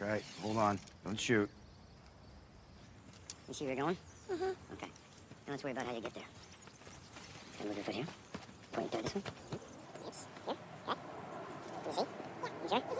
Okay, hold on. Don't shoot. You see where you're going? Mm-hmm. Okay. Now let's worry about how you get there. Okay, move your foot here. Point your toe this way. Yes. Here. Okay. You see? Yeah. You sure?